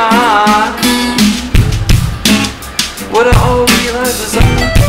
mind What I owe realize is